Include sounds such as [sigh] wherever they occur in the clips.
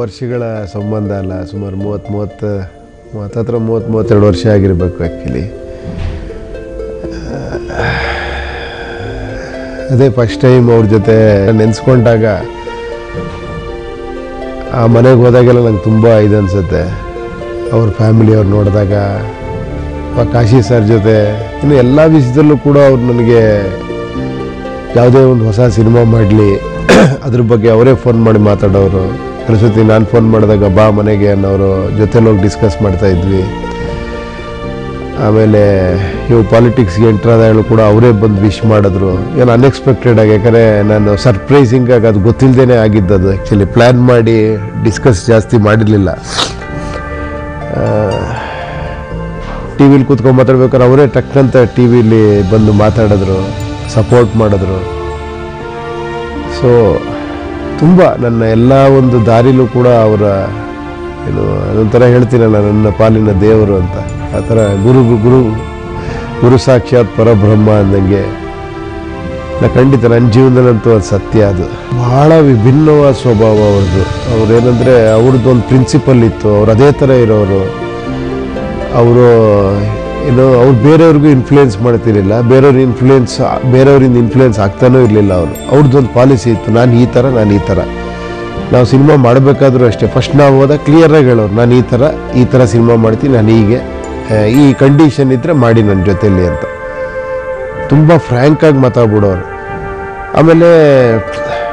ವರ್ಷಗಳ ಸಂಬಂಧ ಅಲ್ಲ, ಸುಮಾರು ಮೂವತ್ತು ಮೂವತ್ತು ಮೂವತ್ತತ್ರ ಮೂವತ್ತು ಮೂವತ್ತೆರಡು ವರ್ಷ ಆಗಿರಬೇಕು ಆ್ಯಕ್ಚುಲಿ ಅದೇ ಫಸ್ಟ್ ಟೈಮ್ ಅವ್ರ ಜೊತೆ ನೆನೆಸ್ಕೊಂಡಾಗ ಆ ಮನೆಗೆ ಹೋದಾಗೆಲ್ಲ ನಂಗೆ ತುಂಬ ಇದು ಅನಿಸುತ್ತೆ. ಅವ್ರ ಫ್ಯಾಮಿಲಿ ಅವ್ರು ನೋಡಿದಾಗ ಕಾಶಿ ಸರ್ ಜೊತೆ, ಇನ್ನು ಎಲ್ಲ ವಿಷಯದಲ್ಲೂ ಕೂಡ ಅವ್ರು ನನಗೆ ಯಾವುದೇ ಒಂದು ಹೊಸ ಸಿನಿಮಾ ಮಾಡಲಿ, ಅದ್ರ ಬಗ್ಗೆ ಅವರೇ ಫೋನ್ ಮಾಡಿ ಮಾತಾಡೋರು. ಸತಿ ನಾನು ಫೋನ್ ಮಾಡಿದಾಗ ಬಾ ಮನೆಗೆ ಅನ್ನೋರು ಜೊತೆಲಿ ಹೋಗಿ ಡಿಸ್ಕಸ್ ಮಾಡ್ತಾ ಇದ್ವಿ. ಆಮೇಲೆ ಇವು ಪಾಲಿಟಿಕ್ಸ್ಗೆ ಎಂಟ್ರ್ ಆದಾಗಲೂ ಕೂಡ ಅವರೇ ಬಂದು ವಿಶ್ ಮಾಡಿದ್ರು. ಏನು ಅನ್ಎಕ್ಸ್ಪೆಕ್ಟೆಡ್ ಆಗಿ, ಯಾಕಂದರೆ ನಾನು ಸರ್ಪ್ರೈಸಿಂಗ್ ಆಗಿ ಅದು ಗೊತ್ತಿಲ್ಲದೇ ಅದು ಆ್ಯಕ್ಚುಲಿ ಪ್ಲ್ಯಾನ್ ಮಾಡಿ ಡಿಸ್ಕಸ್ ಜಾಸ್ತಿ ಮಾಡಿರಲಿಲ್ಲ. ಟಿ ವಿಲಿ ಕೂತ್ಕೊಂಡು ಮಾತಾಡ್ಬೇಕಾದ್ರೆ ಅವರೇ ಟಕ್ಕಂತ ಟಿ ವಿಲಿ ಬಂದು ಮಾತಾಡಿದ್ರು ಸಪೋರ್ಟ್ ಮಾಡಿದ್ರು. ಸೊ ತುಂಬ ನನ್ನ ಎಲ್ಲ ಒಂದು ದಾರಿಲೂ ಕೂಡ ಅವರ, ಏನು, ಅದೊಂಥರ ಹೇಳ್ತೀನಲ್ಲ, ನನ್ನ ಪಾಲಿನ ದೇವರು ಅಂತ. ಆ ಥರ ಗುರು ಗುರು ಗುರು ಸಾಕ್ಷಾತ್ ಪರಬ್ರಹ್ಮ ಅಂದಂಗೆ, ನಾ ಖಂಡಿತ ನನ್ನ ಜೀವನದಲ್ಲಂತೂ ಅದು ಸತ್ಯ ಅದು. ಬಹಳ ವಿಭಿನ್ನವಾದ ಸ್ವಭಾವ ಅವ್ರದ್ದು. ಅವ್ರೇನಂದರೆ ಅವ್ರದ್ದು ಒಂದು ಪ್ರಿನ್ಸಿಪಲ್ ಇತ್ತು, ಅವ್ರು ಅದೇ ಥರ ಇರೋರು. ಅವರು ಏನು ಅವ್ರು ಬೇರೆಯವ್ರಿಗೂ ಇನ್ಫ್ಲೂಯೆನ್ಸ್ ಮಾಡ್ತಿರಲಿಲ್ಲ. ಬೇರೆಯವ್ರ ಇನ್ಫ್ಲೂಯೆನ್ಸ್ ಬೇರೆಯವರಿಂದ ಇನ್ಫ್ಲೂಯೆನ್ಸ್ ಆಗ್ತಾನೂ ಇರಲಿಲ್ಲ ಅವರು. ಅವ್ರದ್ದೊಂದು ಪಾಲಿಸಿ ಇತ್ತು, ನಾನು ಈ ಥರ ನಾನು ಈ ಥರ ನಾವು ಸಿನಿಮಾ ಮಾಡಬೇಕಾದ್ರೂ ಅಷ್ಟೇ. ಫಸ್ಟ್ ನಾವು ಹೋದಾಗ ಕ್ಲಿಯರಾಗಿ ಹೇಳೋರು, ನಾನು ಈ ಥರ ಈ ಥರ ಸಿನಿಮಾ ಮಾಡ್ತೀನಿ, ನಾನು ಹೀಗೆ. ಈ ಕಂಡೀಷನ್ ಇದ್ದರೆ ಮಾಡಿ ನನ್ನ ಜೊತೆಯಲ್ಲಿ ಅಂತ. ತುಂಬ ಫ್ರ್ಯಾಂಕಾಗಿ ಮಾತಾಡ್ಬಿಡೋರು. ಆಮೇಲೆ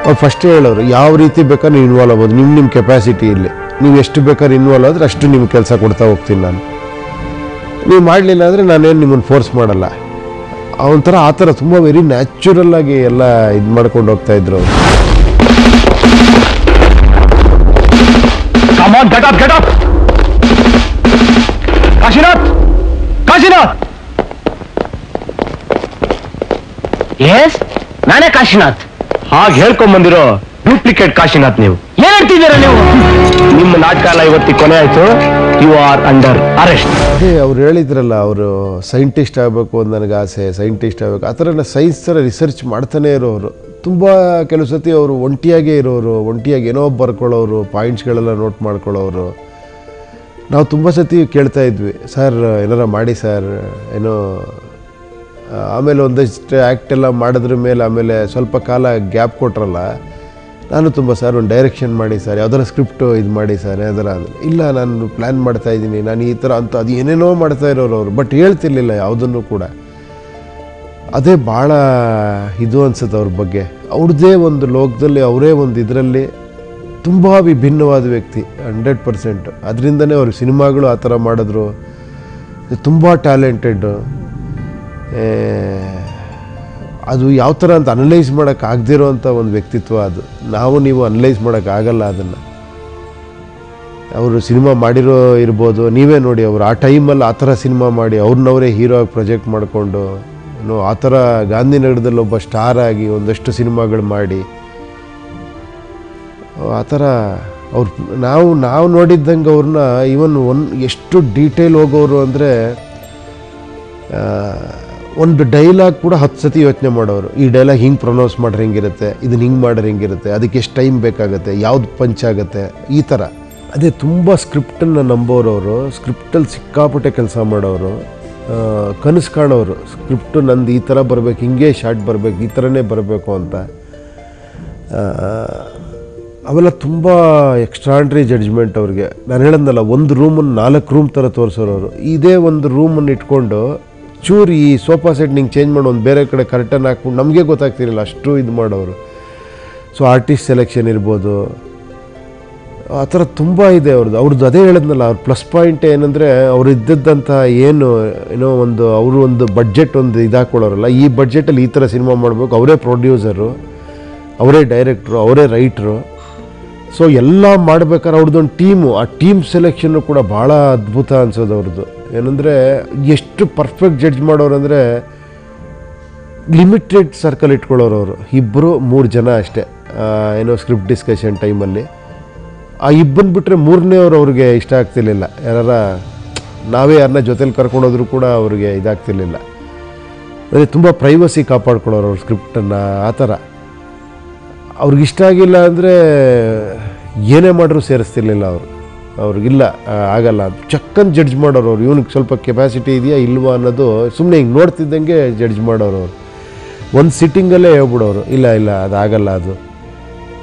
ಅವ್ರು ಫಸ್ಟೇ ಹೇಳೋರು, ಯಾವ ರೀತಿ ಬೇಕಾದ್ರೂ ನೀವು ಇನ್ವಾಲ್ವ್ ಆಗ್ಬೋದು. ನಿಮ್ಮ ನಿಮ್ಮ ಕೆಪಾಸಿಟಿ ಇಲ್ಲಿ. ನೀವು ಎಷ್ಟು ಬೇಕಾದ್ರೂ ಇನ್ವಾಲ್ವ್ ಆದರೆ ಅಷ್ಟು ನಿಮ್ಮ ಕೆಲಸ ಕೊಡ್ತಾ ಹೋಗ್ತೀನಿ ನಾನು. ನೀವು ಮಾಡಲಿಲ್ಲ ಅಂದರೆ ನಾನೇನು ನಿಮ್ಮನ್ನು ಫೋರ್ಸ್ ಮಾಡಲ್ಲ. ಅವನ ಆ ಥರ ತುಂಬ ವೆರಿ ನ್ಯಾಚುರಲ್ ಆಗಿ ಎಲ್ಲ ಇದು ಮಾಡ್ಕೊಂಡು ಹೋಗ್ತಾ ಇದ್ರು ಕಾಶಿನಾಥ್! ಎಸ್ ನಾನೇ ಕಾಶಿನಾಥ್. ಹಾಗೆ ಹೇಳ್ಕೊಂಡ್ ಬಂದಿರೋ ಡೂಪ್ಲಿಕೇಟ್ ಕಾಶಿನಾಥ್ ನೀವು. ಏನ್ ಹೇಳ್ತಿದ್ದೀರಾ ನೀವು? ನಿಮ್ಮ ನಾಟಕ ಎಲ್ಲ ಇವತ್ತಿಗೆ ಕೊನೆ ಆಯ್ತು. ಯು ಆರ್ ಅಂಡರ್ ಅರೆಸ್ಟ್ ಅದೇ ಅವ್ರು ಹೇಳಿದ್ರಲ್ಲ, ಅವರು ಸೈಂಟಿಸ್ಟ್ ಆಗಬೇಕು ಅಂತ ನನಗೆ ಆಸೆ ಸೈಂಟಿಸ್ಟ್ ಆಗಬೇಕು. ಆ ಥರ ಸೈನ್ಸ್ ಥರ ರಿಸರ್ಚ್ ಮಾಡ್ತಾನೆ ಇರೋರು. ತುಂಬ ಕೆಲವು ಸತಿ ಅವರು ಒಂಟಿಯಾಗೇ ಇರೋರು, ಒಂಟಿಯಾಗಿ ಏನೋ ಬರ್ಕೊಳ್ಳೋರು ಪಾಯಿಂಟ್ಸ್ಗಳೆಲ್ಲ ನೋಟ್ ಮಾಡ್ಕೊಳ್ಳೋರು. ನಾವು ತುಂಬ ಸತಿ ಕೇಳ್ತಾ ಇದ್ವಿ ಸರ್ ಏನಾರ ಮಾಡಿ ಸರ್ ಏನೋ ಆಮೇಲೆ ಒಂದಷ್ಟು ಆ್ಯಕ್ಟ್ ಎಲ್ಲ ಮಾಡಿದ್ರ ಮೇಲೆ ಆಮೇಲೆ ಸ್ವಲ್ಪ ಕಾಲ ಗ್ಯಾಪ್ ಕೊಟ್ರಲ್ಲ ನಾನು ತುಂಬ ಸರ್ ಒಂದು ಡೈರೆಕ್ಷನ್ ಮಾಡಿ ಸರ್, ಯಾವ್ದಾರ ಸ್ಕ್ರಿಪ್ಟು ಇದು ಮಾಡಿ ಸರ್, ಯಾವ್ದಾರ ಇಲ್ಲ, ನಾನು ಪ್ಲ್ಯಾನ್ ಮಾಡ್ತಾ ಇದ್ದೀನಿ. ನಾನು ಈ ಥರ ಅಂತ ಅದು ಏನೇನೋ ಮಾಡ್ತಾ ಇರೋರು ಅವರು ಬಟ್ ಹೇಳ್ತಿರ್ಲಿಲ್ಲ ಯಾವುದನ್ನು ಕೂಡ. ಅದೇ ಭಾಳ ಇದು ಅನ್ಸುತ್ತೆ ಅವ್ರ ಬಗ್ಗೆ. ಅವ್ರದ್ದೇ ಒಂದು ಲೋಕದಲ್ಲಿ, ಅವರೇ ಒಂದು ಇದರಲ್ಲಿ ತುಂಬ ವಿಭಿನ್ನವಾದ ವ್ಯಕ್ತಿ ಹಂಡ್ರೆಡ್ ಪರ್ಸೆಂಟ್ ಅದರಿಂದನೇ ಅವ್ರ ಸಿನಿಮಾಗಳು ಆ ಥರ ಮಾಡಿದ್ರು. ತುಂಬ ಟ್ಯಾಲೆಂಟೆಡ್ಡು ಅದು ಯಾವ ಥರ ಅಂತ ಅನಲೈಸ್ ಮಾಡೋಕ್ಕಾಗದಿರೋ ಅಂಥ ಒಂದು ವ್ಯಕ್ತಿತ್ವ ಅದು. ನಾವು ನೀವು ಅನಲೈಸ್ ಮಾಡೋಕ್ಕಾಗಲ್ಲ ಅದನ್ನು. ಅವರು ಸಿನಿಮಾ ಮಾಡಿರೋ ಇರ್ಬೋದು, ನೀವೇ ನೋಡಿ ಅವರು ಆ ಟೈಮಲ್ಲಿ ಆ ಥರ ಸಿನಿಮಾ ಮಾಡಿ ಅವ್ರನ್ನವರೇ ಹೀರೋ ಆಗಿ ಪ್ರೊಜೆಕ್ಟ್ ಮಾಡಿಕೊಂಡು ಆ ಥರ ಗಾಂಧಿನಗರದಲ್ಲಿ ಒಬ್ಬ ಸ್ಟಾರ್ ಆಗಿ ಒಂದಷ್ಟು ಸಿನಿಮಾಗಳು ಮಾಡಿ, ಆ ಥರ ಅವ್ರು ನಾವು ನಾವು ನೋಡಿದ್ದಂಗೆ ಅವ್ರನ್ನ ಇವನ್ ಒನ್ ಎಷ್ಟು ಡೀಟೇಲ್ ಹೋಗೋರು ಅಂದರೆ ಒಂದು ಡೈಲಾಗ್ ಕೂಡ ಹತ್ತು ಸತಿ ಯೋಚನೆ ಮಾಡೋರು. ಈ ಡೈಲಾಗ್ ಹಿಂಗೆ ಪ್ರೊನೌನ್ಸ್ ಮಾಡ್ರೆ ಹಿಂಗಿರುತ್ತೆ ಇದನ್ನ ಹಿಂಗೆ ಮಾಡ್ರೆ ಹಿಂಗಿರುತ್ತೆ, ಅದಕ್ಕೆ ಎಷ್ಟು ಟೈಮ್ ಬೇಕಾಗುತ್ತೆ, ಯಾವ್ದು ಪಂಚ್ ಆಗುತ್ತೆ, ಈ ಥರ ಅದೇ ತುಂಬ ಸ್ಕ್ರಿಪ್ಟನ್ನು ನಂಬೋರವರು ಸ್ಕ್ರಿಪ್ಟಲ್ಲಿ ಸಿಕ್ಕಾಪಟ್ಟೆ ಕೆಲಸ ಮಾಡೋರು ಕನಸು ಕಾಣೋರು. ಸ್ಕ್ರಿಪ್ಟು ನಂದು ಈ ಥರ ಬರಬೇಕು, ಹಿಂಗೆ ಶಾರ್ಟ್ ಬರಬೇಕು, ಈ ಥರನೇ ಬರಬೇಕು ಅಂತ. ಅವೆಲ್ಲ ತುಂಬ ಎಕ್ಸ್ಟ್ರಾಂಡ್ರಿ ಜಡ್ಜ್ಮೆಂಟ್ ಅವ್ರಿಗೆ. ನಾನು ಹೇಳಂದಲ್ಲ ಒಂದು ರೂಮನ್ನು ನಾಲ್ಕು ರೂಮ್ ಥರ ತೋರಿಸೋರು ಇದೇ ಒಂದು ರೂಮನ್ನು ಇಟ್ಕೊಂಡು ಚೂರು, ಈ ಸೋಫಾ ಸೆಟ್ ನಿಂಗೆ ಚೇಂಜ್ ಮಾಡಿ ಒಂದು ಬೇರೆ ಕಡೆ ಕರ್ಟನ್ ಹಾಕ್ಕೊಂಡು ನಮಗೆ ಗೊತ್ತಾಗ್ತಿರಲಿಲ್ಲ, ಅಷ್ಟು ಇದು ಮಾಡೋರು. ಸೊ ಆರ್ಟಿಸ್ಟ್ ಸೆಲೆಕ್ಷನ್ ಇರ್ಬೋದು. ಆ ಥರ ತುಂಬ ಇದೆ ಅವ್ರದ್ದು. ಅವ್ರದ್ದು ಅದೇ ಹೇಳಿದ್ನಲ್ಲ, ಅವ್ರ ಪ್ಲಸ್ ಪಾಯಿಂಟ್ ಏನಂದರೆ ಅವ್ರು ಇದ್ದದ್ದಂಥ ಏನು, ಏನೋ ಒಂದು, ಅವರು ಒಂದು ಬಡ್ಜೆಟ್ ಒಂದು ಇದಾಕೊಳ್ಳೋರಲ್ಲ ಈ ಬಡ್ಜೆಟಲ್ಲಿ ಈ ಥರ ಸಿನಿಮಾ ಮಾಡಬೇಕು. ಅವರೇ ಪ್ರೊಡ್ಯೂಸರು ಅವರೇ ಡೈರೆಕ್ಟ್ರು ಅವರೇ ರೈಟ್ರು ಸೊ ಎಲ್ಲ ಮಾಡ್ಬೇಕಾದ್ರೆ ಅವ್ರದ್ದೊಂದು ಟೀಮು ಆ ಟೀಮ್ ಸೆಲೆಕ್ಷನ್ನು ಕೂಡ ಭಾಳ ಅದ್ಭುತ ಅನ್ಸೋದು ಅವ್ರದ್ದು. ಏನಂದರೆ ಎಷ್ಟು ಪರ್ಫೆಕ್ಟ್ ಜಡ್ಜ್ ಮಾಡೋರು ಅಂದರೆ ಲಿಮಿಟೆಡ್ ಸರ್ಕಲ್ ಇಟ್ಕೊಳ್ಳೋರು ಅವರು. ಇಬ್ಬರು ಮೂರು ಜನ ಅಷ್ಟೇ. ಏನೋ ಸ್ಕ್ರಿಪ್ಟ್ ಡಿಸ್ಕಷನ್ ಟೈಮಲ್ಲಿ ಆ ಇಬ್ಬನ್ ಬಿಟ್ಟರೆ ಮೂರನೇವ್ರು ಅವ್ರಿಗೆ ಇಷ್ಟ ಆಗ್ತಿರ್ಲಿಲ್ಲ. ಯಾರ ನಾವೇ ಯಾರನ್ನ ಜೊತೆಲಿ ಕರ್ಕೊಂಡೋದ್ರೂ ಕೂಡ ಅವ್ರಿಗೆ ಇದಾಗ್ತಿರ್ಲಿಲ್ಲ. ಅದೇ ತುಂಬ ಪ್ರೈವಸಿ ಕಾಪಾಡ್ಕೊಳ್ಳೋರು ಅವ್ರ ಸ್ಕ್ರಿಪ್ಟನ್ನು ಆ ಥರ. ಅವ್ರಿಗಿಷ್ಟ ಆಗಿಲ್ಲ ಅಂದರೆ ಏನೇ ಮಾಡಿದ್ರು ಸೇರಿಸ್ತಿರ್ಲಿಲ್ಲ ಅವರು. ಅವ್ರಿಗಿಲ್ಲ ಆಗಲ್ಲ ಅಂತ. ಚಕ್ಕನ್ ಜಡ್ಜ್ ಮಾಡೋರು ಅವ್ರು ಇವ್ನಿಗೆ ಸ್ವಲ್ಪ ಕೆಪಾಸಿಟಿ ಇದೆಯಾ ಇಲ್ವಾ ಅನ್ನೋದು ಸುಮ್ಮನೆ ಹಿಂಗೆ ನೋಡ್ತಿದ್ದಂಗೆ ಜಡ್ಜ್ ಮಾಡೋರು ಅವರು ಒಂದು ಸಿಟ್ಟಿಂಗಲ್ಲೇ ಹೇಳ್ಬಿಡೋರು, ಇಲ್ಲ ಇಲ್ಲ ಅದು ಆಗಲ್ಲ ಅದು,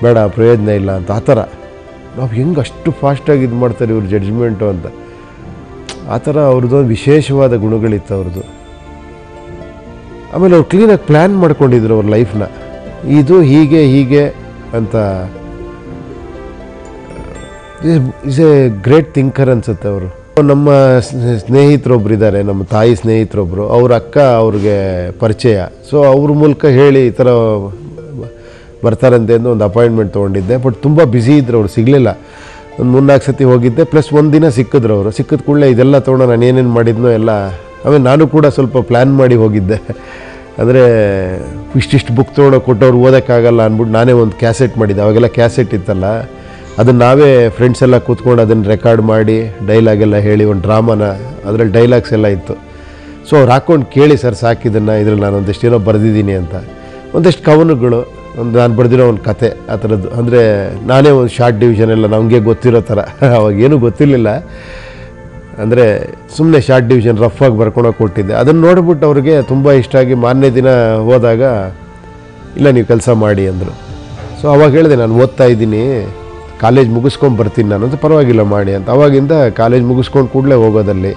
ಬೇಡ, ಪ್ರಯೋಜನ ಇಲ್ಲ ಅಂತ, ಆ ಥರ. ನಾವು ಹೆಂಗೆ ಅಷ್ಟು ಫಾಸ್ಟಾಗಿ ಇದು ಮಾಡ್ತಾರೆ ಇವ್ರ ಜಡ್ಜ್ಮೆಂಟು ಅಂತ. ಆ ಥರ ಅವ್ರದ್ದು ಒಂದು ವಿಶೇಷವಾದ ಗುಣಗಳಿತ್ತು ಅವ್ರದ್ದು ಆಮೇಲೆ ಅವ್ರು ಕ್ಲೀನಾಗಿ ಪ್ಲ್ಯಾನ್ ಮಾಡ್ಕೊಂಡಿದ್ರು ಅವ್ರ ಲೈಫ್ನ ಇದು ಹೀಗೆ ಹೀಗೆ ಅಂತ ಇಸ್ ಎ ಗ್ರೇಟ್ ಥಿಂಕರ್ ಅನ್ಸುತ್ತೆ ಅವರು. ನಮ್ಮ ಸ್ನೇ- ಸ್ನೇಹಿತರೊಬ್ರು ಇದ್ದಾರೆ ನಮ್ಮ ತಾಯಿ ಸ್ನೇಹಿತರೊಬ್ಬರು ಅವ್ರ ಅಕ್ಕ ಅವ್ರಿಗೆ ಪರಿಚಯ. ಸೊ ಅವ್ರ ಮೂಲಕ ಹೇಳಿ ಈ ಥರ ಬರ್ತಾರಂತೆ ಅಂತ ಒಂದು ಅಪಾಯಿಂಟ್ಮೆಂಟ್ ತೊಗೊಂಡಿದ್ದೆ. ಬಟ್ ತುಂಬ ಬ್ಯುಸಿ ಇದ್ರು ಅವ್ರು, ಸಿಗಲಿಲ್ಲ. ಒಂದು ಮೂರ್ನಾಲ್ಕು ಸತಿ ಹೋಗಿದ್ದೆ ಪ್ಲಸ್ ಒಂದು ದಿನ ಸಿಕ್ಕಿದ್ರು ಅವರು. ಸಿಕ್ಕಿದ ಕೂಡಲೇ ಇದೆಲ್ಲ ತೊಗೊಂಡು ನಾನು ಏನೇನು ಮಾಡಿದ್ನೋ ಎಲ್ಲ ಆಮೇಲೆ ನಾನು ಕೂಡ ಸ್ವಲ್ಪ ಪ್ಲ್ಯಾನ್ ಮಾಡಿ ಹೋಗಿದ್ದೆ. ಅಂದರೆ, ಇಷ್ಟಿಷ್ಟು ಬುಕ್ ತೊಗೊಂಡೋಗಿ ಕೊಟ್ಟವ್ರು ಓದೋಕ್ಕಾಗಲ್ಲ ಅಂದ್ಬಿಟ್ಟು ನಾನೇ ಒಂದು ಕ್ಯಾಸೆಟ್ ಮಾಡಿದ್ದೆ. ಅವಾಗೆಲ್ಲ ಕ್ಯಾಸೆಟ್ ಇತ್ತಲ್ಲ. ಅದನ್ನು ನಾವೇ ಫ್ರೆಂಡ್ಸ್ ಎಲ್ಲ ಕೂತ್ಕೊಂಡು ಅದನ್ನು ರೆಕಾರ್ಡ್ ಮಾಡಿ ಡೈಲಾಗ್ ಎಲ್ಲ ಹೇಳಿ, ಒಂದು ಡ್ರಾಮಾನ ಅದರಲ್ಲಿ ಡೈಲಾಗ್ಸ್ ಎಲ್ಲ ಇತ್ತು. ಸೊ ಅವ್ರು ಹಾಕ್ಕೊಂಡು ಕೇಳಿ ಸರ್ ಸಾಕಿದ್ದನ್ನು ಇದ್ರಲ್ಲಿ ನಾನು ಒಂದಿಷ್ಟು ಏನೋ ಬರೆದಿದ್ದೀನಿ ಅಂತ. ಒಂದಿಷ್ಟು ಕವನಗಳು, ಒಂದು ನಾನು ಬರೆದಿರೋ ಒಂದು ಕತೆ, ಆ ಥರದ್ದು ಅಂದರೆ ನಾನೇ ಒಂದು ಶಾರ್ಟ್ ಡಿವಿಷನ್ ಎಲ್ಲ, ನಮಗೆ ಗೊತ್ತಿರೋ ಥರ [laughs] ಅವಾಗ ಏನೂ ಗೊತ್ತಿರಲಿಲ್ಲ. ಅಂದರೆ ಸುಮ್ಮನೆ ಶಾರ್ಟ್ ಡಿವಿಷನ್ ರಫ್ ಆಗಿ ಬರ್ಕೊಂಡೋಗಿ ಕೊಟ್ಟಿದ್ದೆ. ಅದನ್ನು ನೋಡಿಬಿಟ್ಟು ಅವ್ರಿಗೆ ತುಂಬ ಇಷ್ಟ ಆಗಿ ಮಾರನೇ ದಿನ ಹೋದಾಗ, ಇಲ್ಲ, ನೀವು ಕೆಲಸ ಮಾಡಿ ಅಂದರು. ಸೊ ಅವಾಗ ಹೇಳಿದೆ, ನಾನು ಓದ್ತಾ ಇದ್ದೀನಿ. ಕಾಲೇಜ್ ಮುಗಿಸ್ಕೊಂಡು ಬರ್ತೀನಿ ನಾನು ಅಂತ ಪರವಾಗಿಲ್ಲ ಮಾಡಿ ಅಂತ. ಅವಾಗಿಂದ ಕಾಲೇಜ್ ಮುಗಿಸ್ಕೊಂಡು ಕೂಡಲೇ ಹೋಗೋದಲ್ಲಿ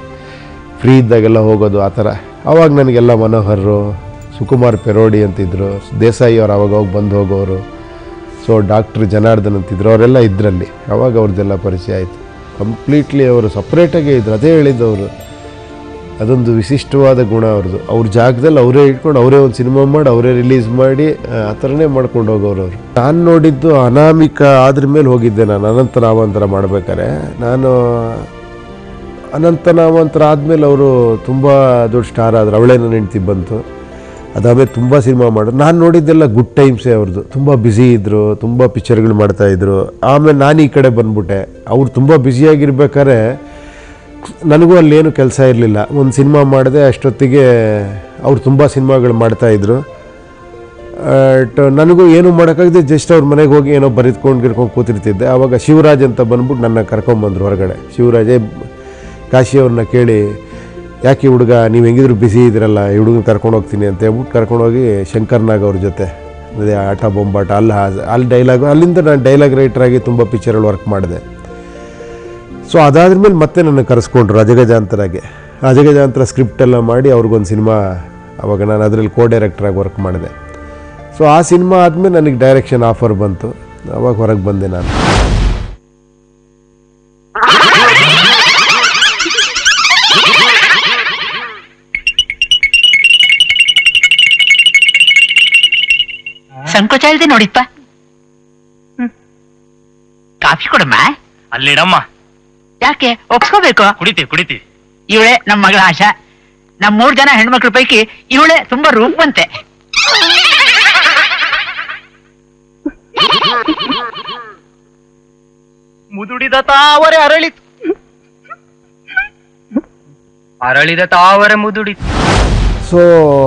ಫ್ರೀ ಇದ್ದಾಗೆಲ್ಲ ಹೋಗೋದು ಆ ಥರ. ಅವಾಗ ನನಗೆಲ್ಲ ಮನೋಹರರು, ಸುಕುಮಾರ್ ಪೆರೋಡಿ ಅಂತಿದ್ರು, ದೇಸಾಯಿ ಅವ್ರು ಅವಾಗ ಹೋಗಿ ಬಂದು ಹೋಗೋರು ಸೊ ಡಾಕ್ಟ್ರ್ ಜನಾರ್ದನ್ ಅಂತಿದ್ರು, ಅವರೆಲ್ಲ ಇದ್ರಲ್ಲಿ. ಅವಾಗ ಅವ್ರದ್ದೆಲ್ಲ ಪರಿಚಯ ಆಯಿತು. ಕಂಪ್ಲೀಟ್ಲಿ ಅವರು ಸಪ್ರೇಟಾಗೇ ಇದ್ರು, ಅದೇ ಹೇಳಿದ್ದವರು ಅದೊಂದು ವಿಶಿಷ್ಟವಾದ ಗುಣ ಅವ್ರದ್ದು. ಅವ್ರ ಜಾಗದಲ್ಲಿ ಅವರೇ ಇಟ್ಕೊಂಡು ಅವರೇ ಒಂದು ಸಿನಿಮಾ ಮಾಡಿ ಅವರೇ ರಿಲೀಸ್ ಮಾಡಿ, ಆ ಥರನೇ ಮಾಡ್ಕೊಂಡು ಹೋಗೋರು ನಾನು ನೋಡಿದ್ದು ಅನಾಮಿಕ ಆದ್ರ ಮೇಲೆ ಹೋಗಿದ್ದೆ ನಾನು. ಅನಂತ ನಾಮಾಂತರ ಮಾಡ್ಬೇಕಾರೆ ನಾನು ಅನಂತ ನಾಮಾಂತರ ಆದಮೇಲೆ ಅವರು ತುಂಬ ದೊಡ್ಡ ಸ್ಟಾರ್ ಆದರು. ಅವಳೇ ನನ್ನ ಹೆಂಡ್ತಿ ಬಂತು. ಅದಾದಮೇಲೆ ತುಂಬ ಸಿನಿಮಾ ಮಾಡೋದು ನಾನು ನೋಡಿದ್ದೆಲ್ಲ ಗುಡ್ ಟೈಮ್ಸೇ ಅವ್ರದ್ದು. ತುಂಬ ಬ್ಯುಸಿ ಇದ್ದರು ತುಂಬ ಪಿಕ್ಚರ್ಗಳು ಮಾಡ್ತಾಯಿದ್ರು ಆಮೇಲೆ ನಾನು ಈ ಕಡೆ ಬಂದ್ಬಿಟ್ಟೆ. ಅವ್ರು ತುಂಬ ಬ್ಯುಸಿಯಾಗಿರ್ಬೇಕಾದ್ರೆ ನನಗೂ ಅಲ್ಲೇನು ಕೆಲಸ ಇರಲಿಲ್ಲ. ಒಂದು ಸಿನಿಮಾ ಮಾಡಿದೆ ಅಷ್ಟೊತ್ತಿಗೆ ಅವ್ರು ತುಂಬ ಸಿನಿಮಾಗಳು ಮಾಡ್ತಾಯಿದ್ರು ಬಟ್ ನನಗೂ ಏನು ಮಾಡೋಕ್ಕಾಗದೆ ಜಸ್ಟ್ ಅವ್ರ ಮನೆಗೆ ಹೋಗಿ ಏನೋ ಬರೆದ್ಕೊಂಡು ಗಿರ್ಕೊಂಡು ಕೂತಿರ್ತಿದ್ದೆ. ಆವಾಗ ಶಿವರಾಜ್ ಅಂತ ಬಂದ್ಬಿಟ್ಟು ನನ್ನ ಕರ್ಕೊಂಬಂದ್ರು ಹೊರಗಡೆ. ಶಿವರಾಜೇ ಕಾಶಿಯವ್ರನ್ನ ಕೇಳಿ, ಯಾಕೆ ಹುಡುಗ, ನೀವು ಹೆಂಗಿದ್ರು ಬಿಸಿ ಇದ್ದೀರಲ್ಲ, ಈ ಹುಡುಗನ ಕರ್ಕೊಂಡು ಹೋಗ್ತೀನಿ ಅಂತ ಹೇಳ್ಬಿಟ್ಟು ಕರ್ಕೊಂಡೋಗಿ ಶಂಕರ್ ನಾಗ್ ಅವ್ರ ಜೊತೆ. ಅದೇ ಆಟ, ಬೊಂಬಾಟ, ಅಲ್ಲಿ ಅಲ್ಲಿ ಡೈಲಾಗು ಅಲ್ಲಿಂದ ನಾನು ಡೈಲಾಗ್ ರೈಟ್ರಾಗಿ ತುಂಬ ಪಿಕ್ಚರಲ್ಲಿ ವರ್ಕ್ ಮಾಡಿದೆ. ಸೊ ಅದಾದ್ಮೇಲೆ ಮತ್ತೆ ನನ್ನ ಕರೆಸ್ಕೊಂಡ್ರು ಅಜಗಜಾಂತರಾಗೆ ಅಜಗಜಾಂತರ ಸ್ಕ್ರಿಪ್ಟ್ ಎಲ್ಲ ಮಾಡಿ ಅವ್ರಿಗೊಂದು ಸಿನಿಮಾ ಅವಾಗ ನಾನು ಅದರಲ್ಲಿ ಕೋ ಡೈರೆಕ್ಟ್ರಾಗಿ ವರ್ಕ್ ಮಾಡಿದೆ. ಸೊ ಆ ಸಿನಿಮಾ ಆದಮೇಲೆ ನನಗೆ ಡೈರೆಕ್ಷನ್ ಆಫರ್ ಬಂತು. ಅವಾಗ ಹೊರಗೆ ಬಂದೆ ನಾನು. ಸಂಕೋಚ ಇಲ್ದೆ ನೋಡಿಪ್ಪ. ಕಾಫಿ ಕೊಡಮ್ಮ. ಅಲ್ಲಿಡಮ್ಮ ಯಾಕೆ? ಒಪ್ಕೋಬೇಕು ಕುಡಿತೀವಿ ಕುಡಿತೀವಿ ಇವಳೆ ನಮ್ಮ ಮಗಳ ಆಶಾ. ನಮ್ ಮೂರ್ ಜನ ಹೆಣ್ಮಕ್ಳ ಪೈಕಿ ಇವಳೆ ತುಂಬಾ ರೂಪವಂತೆ. ಮುದುಡಿದ ತಾವರೆ ಅರಳಿತು. ಅರಳಿದ ತಾವರೆ ಮುದುಡಿತು. ಸೊ